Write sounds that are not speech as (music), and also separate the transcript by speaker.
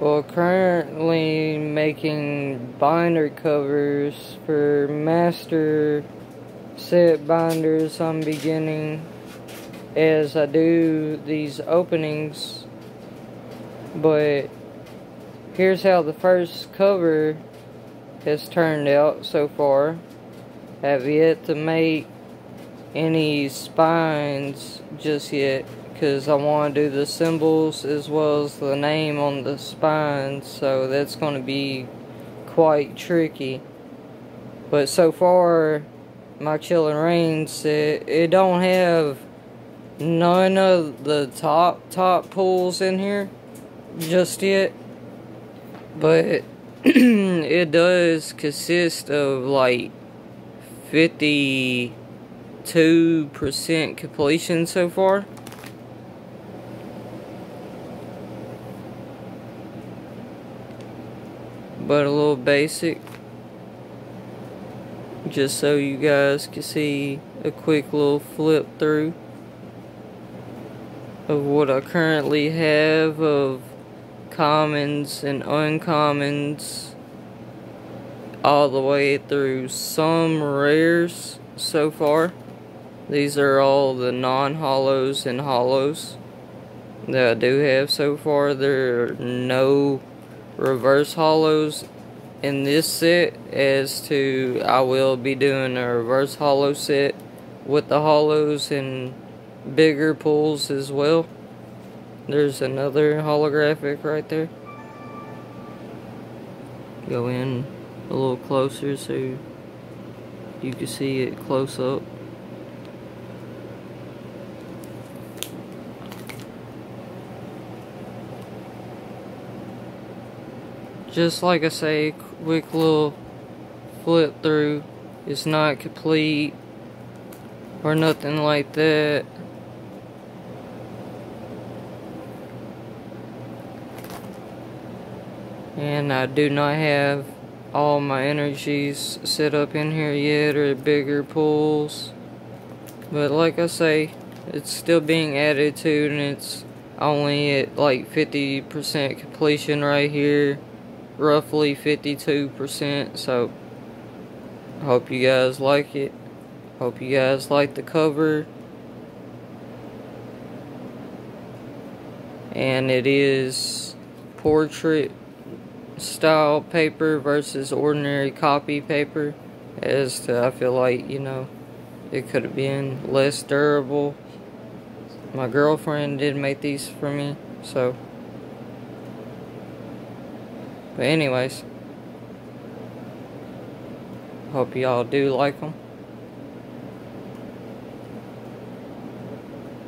Speaker 1: Well, currently making binder covers for master set binders. I'm beginning as I do these openings, but here's how the first cover has turned out so far. Have yet to make any spines just yet because I want to do the symbols as well as the name on the spine so that's going to be quite tricky. But so far my Chilling Reign set it don't have none of the top top pulls in here just yet. But (clears throat) it does consist of like 52% completion so far but a little basic just so you guys can see a quick little flip through of what I currently have of commons and uncommons all the way through some rares so far. These are all the non-holos and holos that I do have so far. There are no reverse holos in this set as to I will be doing a reverse holo set with the holos and bigger pulls as well. There's another holographic right there. Go in a little closer so you can see it close up. Just like I say, quick little flip through. It's not complete or nothing like that. And I do not have all my energies set up in here yet or bigger pulls. But like I say, it's still being added to and it's only at like 50% completion right here roughly 52%. So, hope you guys like it. Hope you guys like the cover. And it is portrait style paper versus ordinary copy paper. As to, I feel like, you know, it could have been less durable. My girlfriend did make these for me, so. But anyways, hope y'all do like them.